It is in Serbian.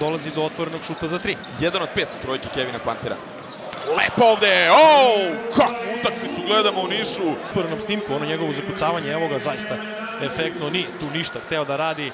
dolazi do otvorenog šuta za tri. Jedan od pet su trojke Kevina Pantera. Lepo ovde, oh, kakvu utakmicu gledamo u Nišu. U Otvorenom snimku, ono njegovo zakucavanje, evo ga zaista efektno, ni tu ništa hteo da radi,